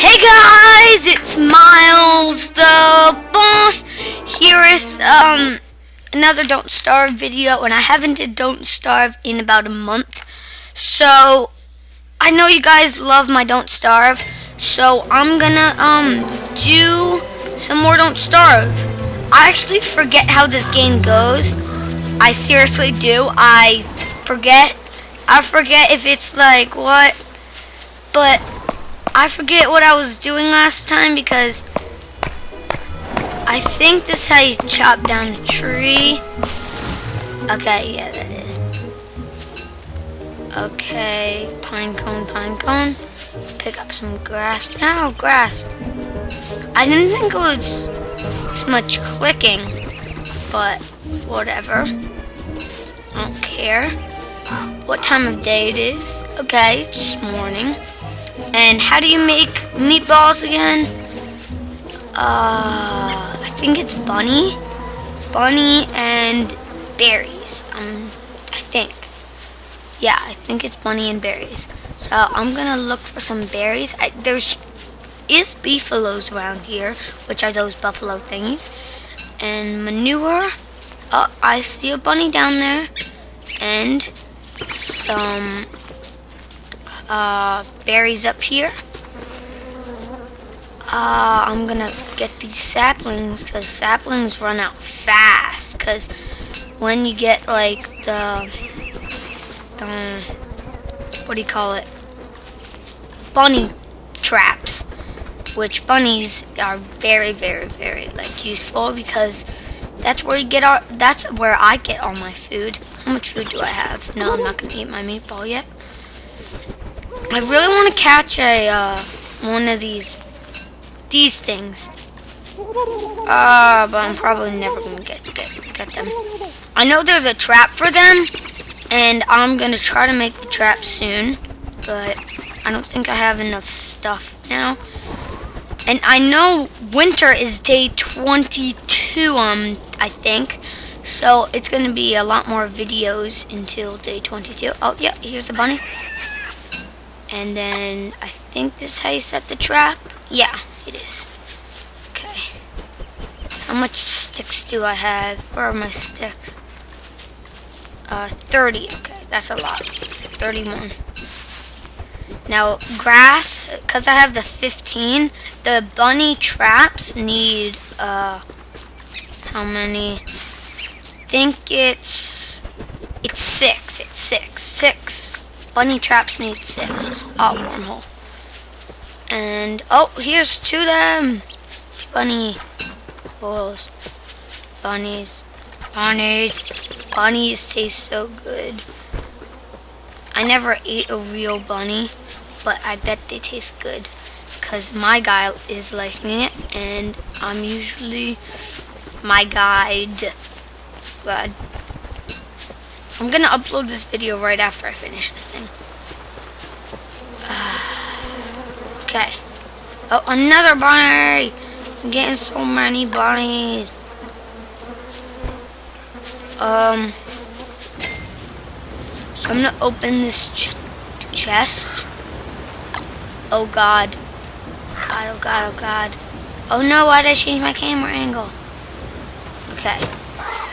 Hey guys, it's Miles the Boss here with um another Don't Starve video and I haven't did Don't Starve in about a month. So I know you guys love my Don't Starve, so I'm gonna um do some more Don't Starve. I actually forget how this game goes. I seriously do. I forget. I forget if it's like what but I forget what I was doing last time because I think this is how you chop down a tree. Okay, yeah, that is. Okay, pine cone, pine cone. Pick up some grass. No, grass. I didn't think it was as much clicking, but whatever. I don't care what time of day it is. Okay, it's morning. And how do you make meatballs again? Uh, I think it's bunny, bunny and berries. Um, I think. Yeah, I think it's bunny and berries. So I'm gonna look for some berries. I, there's is beefaloes around here, which are those buffalo things, and manure. Oh, I see a bunny down there, and some uh, berries up here. Uh, I'm gonna get these saplings because saplings run out fast. Because when you get like the, um, what do you call it? Bunny traps, which bunnies are very, very, very like useful because that's where you get all. That's where I get all my food. How much food do I have? No, I'm not gonna eat my meatball yet. I really want to catch a uh, one of these these things. Uh, but I'm probably never gonna get get get them. I know there's a trap for them, and I'm gonna try to make the trap soon. But I don't think I have enough stuff now. And I know winter is day 22. Um, I think. So it's gonna be a lot more videos until day 22. Oh yeah, here's the bunny. And then I think this is how you set the trap. Yeah, it is. Okay. How much sticks do I have? Where are my sticks? Uh, 30. Okay, that's a lot. 31. Now, grass, because I have the 15, the bunny traps need, uh, how many? I think it's, it's six. It's six. Six Bunny traps need six. Oh, wormhole. And, oh, here's two of them. Bunny holes. Bunnies. Bunnies. Bunnies taste so good. I never ate a real bunny, but I bet they taste good. Because my guy is liking it, and I'm usually my guide. God. I'm gonna upload this video right after I finish this thing. Uh, okay. Oh, another bunny! I'm getting so many bunnies. Um. So I'm gonna open this ch chest. Oh god. God, oh god, oh god. Oh no, why did I change my camera angle? Okay.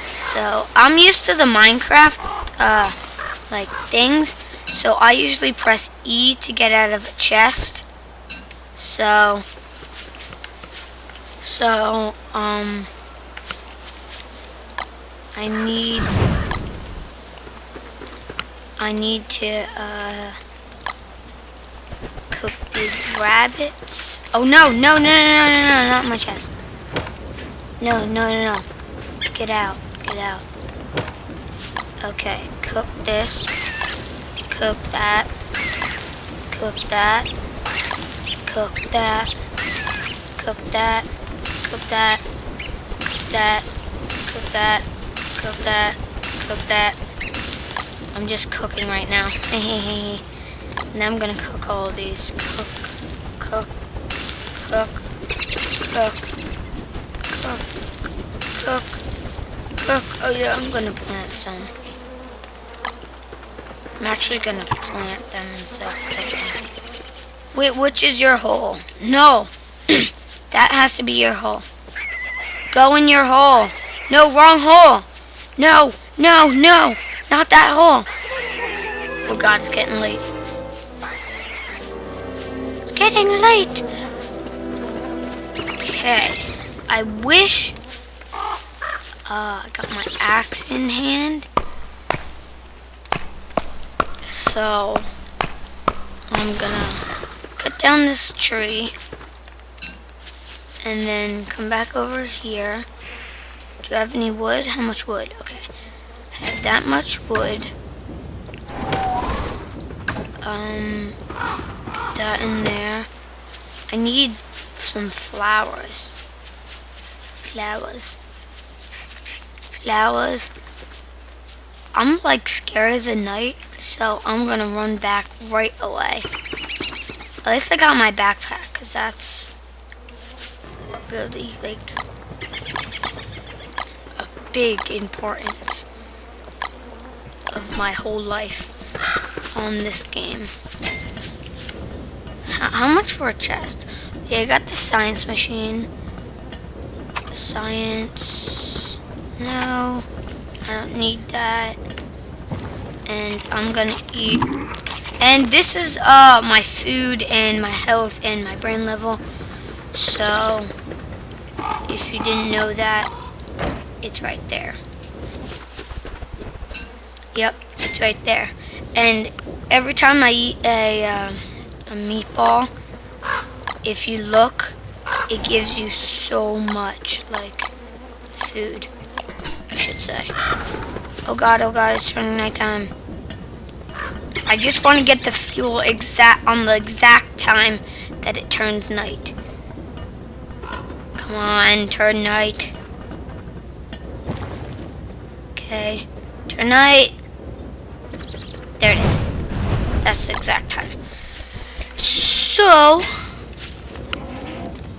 So, I'm used to the Minecraft, uh, like, things. So, I usually press E to get out of a chest. So, so, um, I need, I need to, uh, cook these rabbits. Oh, no, no, no, no, no, no, no, not my chest. No, no, no, no. Get out get out. Okay, cook this. Cook that. Cook that. Cook that. Cook that. Cook that. Cook that. Cook that. Cook that. Cook that. I'm just cooking right now. and I'm gonna cook all of these. Cook. Cook. Cook. Cook. Cook. Cook. Look, oh yeah, I'm gonna plant some. I'm actually gonna plant them of cooking. Wait, which is your hole? No. that has to be your hole. Go in your hole. No, wrong hole. No, no, no. Not that hole. Oh god, it's getting late. It's getting late. Okay. I wish uh, I got my axe in hand. So I'm gonna cut down this tree and then come back over here. Do you have any wood? How much wood? Okay. I have that much wood. Um, get that in there. I need some flowers. Flowers. Flowers. I'm like scared of the night, so I'm gonna run back right away. At least I got my backpack, because that's really like a big importance of my whole life on this game. How, how much for a chest? Yeah, I got the science machine. Science. No. I don't need that. And I'm gonna eat. And this is uh my food and my health and my brain level. So if you didn't know that, it's right there. Yep, it's right there. And every time I eat a, uh, a meatball, if you look, it gives you so much, like, food I should say. Oh god, oh god, it's turning nighttime. I just want to get the fuel exact on the exact time that it turns night. Come on, turn night. Okay, turn night. There it is. That's the exact time. So,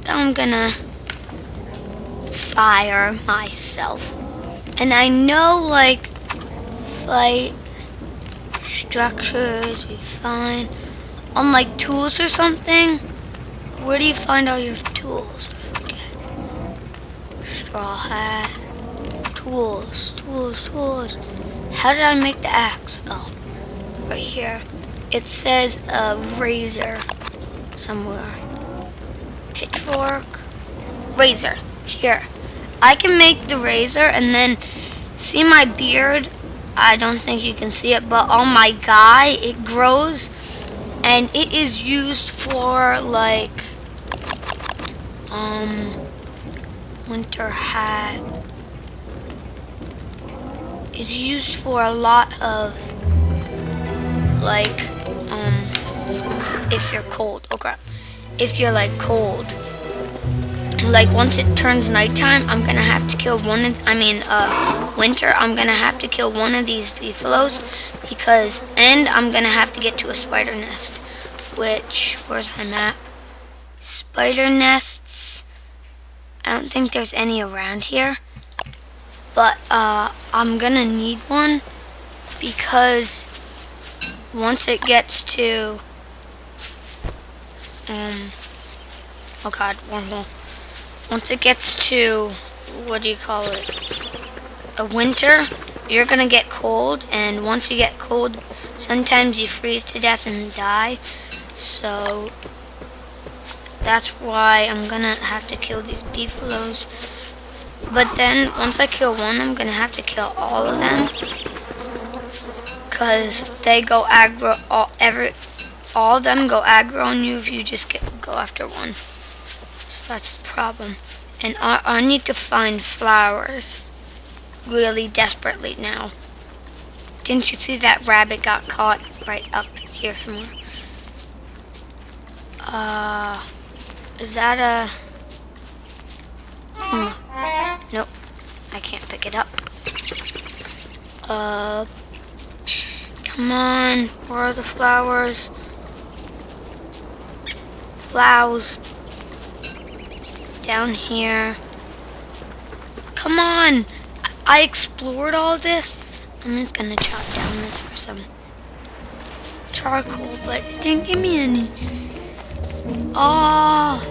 I'm gonna fire myself. And I know, like, flight structures we find on, like, tools or something. Where do you find all your tools? Straw hat. Tools, tools, tools. How did I make the axe? Oh, right here. It says a razor somewhere. Pitchfork. Razor. Here. I can make the razor and then see my beard. I don't think you can see it, but on my guy, it grows and it is used for like um winter hat. Is used for a lot of like um if you're cold. oh crap. If you're like cold like once it turns nighttime, I'm gonna have to kill one. Of, I mean, uh, winter. I'm gonna have to kill one of these beefaloes because, and I'm gonna have to get to a spider nest. Which, where's my map? Spider nests. I don't think there's any around here, but uh, I'm gonna need one because once it gets to um, oh god, wormhole once it gets to, what do you call it, a winter, you're going to get cold, and once you get cold, sometimes you freeze to death and die, so that's why I'm going to have to kill these beefaloes. But then, once I kill one, I'm going to have to kill all of them, because they go aggro, all, every, all of them go aggro on you if you just get, go after one. So that's the problem. And I, I need to find flowers really desperately now. Didn't you see that rabbit got caught right up here somewhere? Uh, is that a... Hmm. Nope. I can't pick it up. Uh, come on. Where are the flowers? Flowers down here. Come on! I explored all this. I'm just gonna chop down this for some charcoal, but it didn't give me any. Oh.